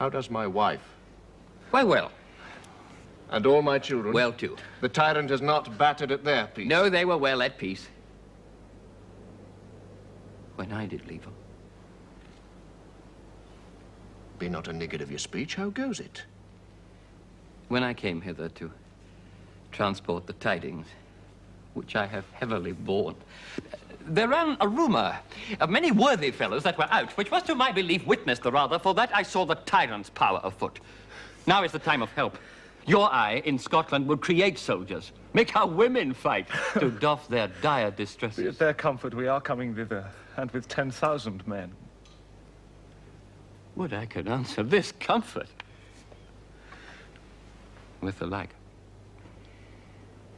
How does my wife? Why, well. And all my children? Well, too. The tyrant has not battered at their peace? No, they were well at peace. When I did leave them. Be not a niggard of your speech. How goes it? When I came hither to transport the tidings, which I have heavily borne, there ran a rumor of many worthy fellows that were out, which was to my belief witnessed the rather, for that I saw the tyrant's power afoot. Now is the time of help. Your eye in Scotland will create soldiers, make our women fight to doff their dire distresses. At their comfort we are coming thither, and with 10,000 men. Would I could answer this comfort with the like.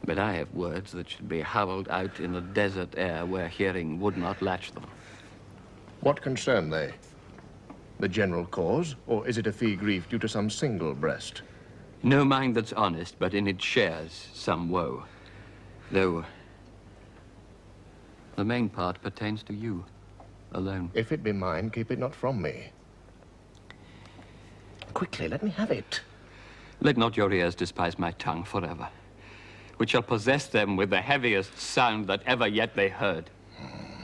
But I have words that should be howled out in the desert air where hearing would not latch them. What concern they? The general cause, or is it a fee grief due to some single breast? No mind that's honest, but in it shares some woe. Though the main part pertains to you alone. If it be mine, keep it not from me. Quickly, let me have it. Let not your ears despise my tongue forever, which shall possess them with the heaviest sound that ever yet they heard. Hmm.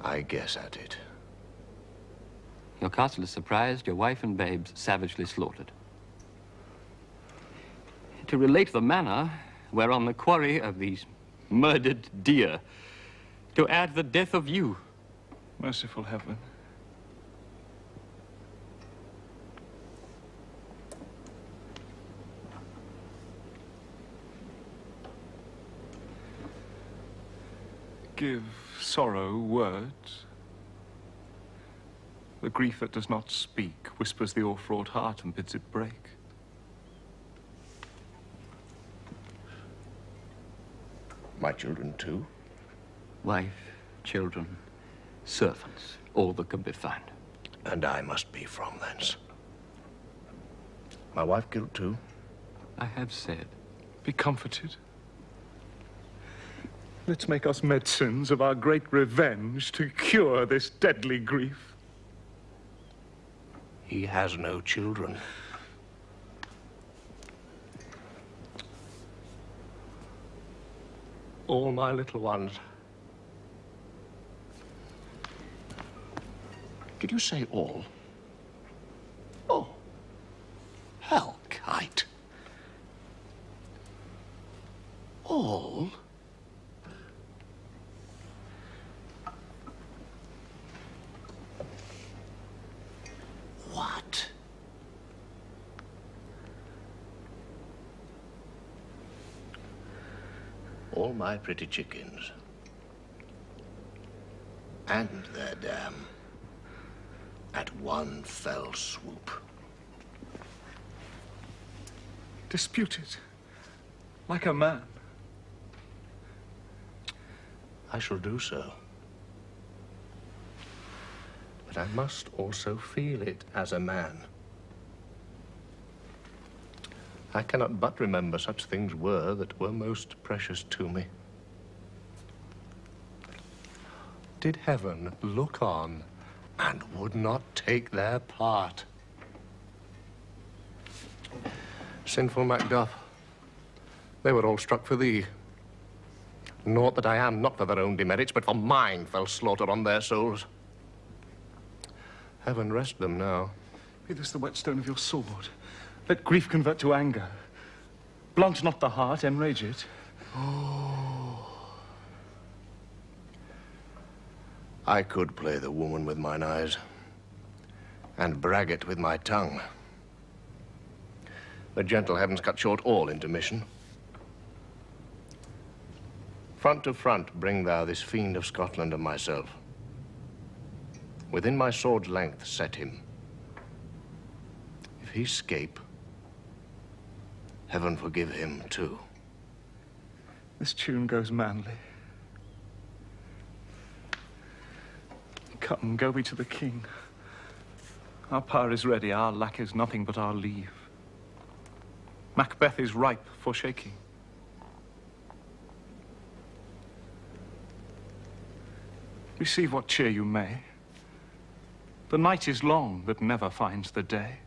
I guess at it. Your castle is surprised, your wife and babes savagely slaughtered. To relate the manner whereon the quarry of these murdered deer, to add the death of you. Merciful heaven. Give sorrow words. The grief that does not speak whispers the o'erfraught heart and bids it break. My children, too? Wife, children, servants, all that can be found. And I must be from thence. My wife killed too? I have said. Be comforted. Let's make us medicines of our great revenge to cure this deadly grief. He has no children. All my little ones. Did you say all? Oh. Hell, kite. All? What? All my pretty chickens. And their dam. At one fell swoop. Dispute it. Like a man. I shall do so. But I must also feel it as a man. I cannot but remember such things were that were most precious to me. Did heaven look on and would not take their part? Sinful Macduff, they were all struck for thee. Naught that I am, not for their own demerits, but for mine, fell slaughter on their souls. Heaven rest them now. Be this the whetstone of your sword. Let grief convert to anger. Blunt not the heart, enrage it. Oh. I could play the woman with mine eyes and brag it with my tongue. The gentle heavens cut short all intermission. Front to front bring thou this fiend of Scotland and myself. Within my sword's length set him. If he scape, heaven forgive him too. This tune goes manly. Come, go we to the king. Our power is ready, our lack is nothing but our leave. Macbeth is ripe for shaking. Receive what cheer you may. The night is long that never finds the day.